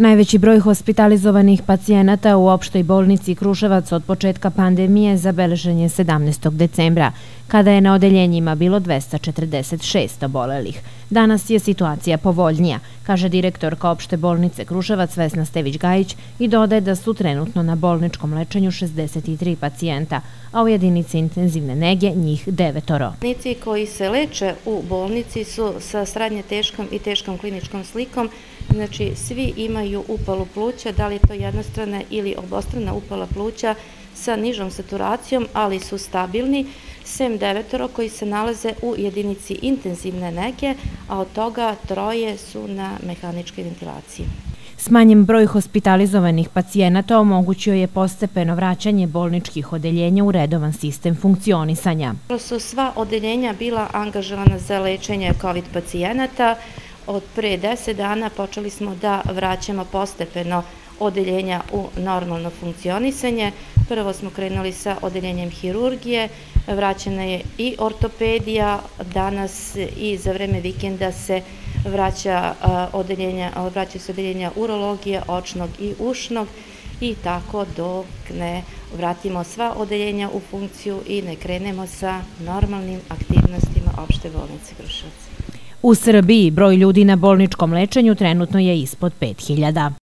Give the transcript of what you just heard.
Najveći broj hospitalizovanih pacijenata u opštoj bolnici Kruševac od početka pandemije zabeležen je 17. decembra, kada je na odeljenjima bilo 246 obolelih. Danas je situacija povoljnija, kaže direktorka opšte bolnice Kruševac Vesna Stević-Gajić i dodaje da su trenutno na bolničkom lečenju 63 pacijenta, a u jedinici intenzivne nege njih devetoro. Nici koji se leče u bolnici su sa sradnje teškom i teškom kliničkom slikom, znači svi imaju upalu pluća, da li je to jednostrana ili obostrana upala pluća sa nižom saturacijom, ali su stabilni, sem devetoro koji se nalaze u jedinici intenzivne nege, a od toga troje su na mehaničkoj ventilaciji. Smanjem broj hospitalizovanih pacijenata omogućio je postepeno vraćanje bolničkih odeljenja u redovan sistem funkcionisanja. Su sva odeljenja bila angažovana za lečenje COVID pacijenata. Od pre deset dana počeli smo da vraćamo postepeno odeljenja u normalno funkcionisanje. Prvo smo krenuli sa odeljenjem hirurgije, vraćena je i ortopedija, danas i za vreme vikenda se vraća se odeljenja urologije, očnog i ušnog i tako dok ne vratimo sva odeljenja u funkciju i ne krenemo sa normalnim aktivnostima opšte bolnice Krušovac. U Srbiji broj ljudi na bolničkom lečenju trenutno je ispod 5000.